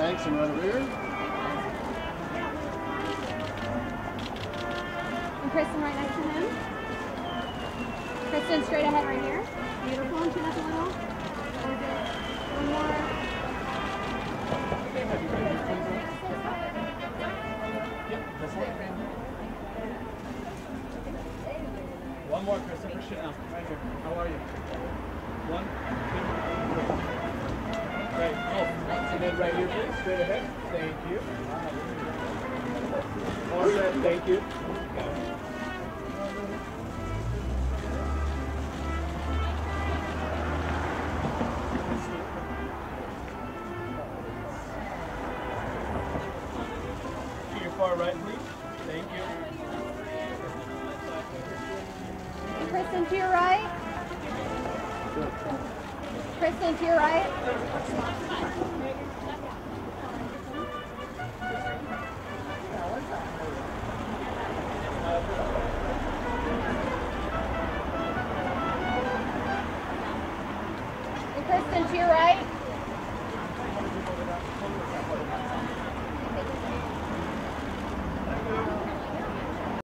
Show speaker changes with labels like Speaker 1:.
Speaker 1: Thanks, and right over here.
Speaker 2: And Kristen right next to him. Kristen straight ahead right here. Beautiful. And chin up a little. Or just one more.
Speaker 3: One more, Kristen for Chanel. Right here. How are you? One, two, three. Great. And then right here, please. Straight ahead. Thank you. All set. Thank you. To your far right, please. Thank you.
Speaker 2: Kristen to your right. Kristen to your right.